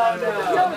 Oh, no. no, no.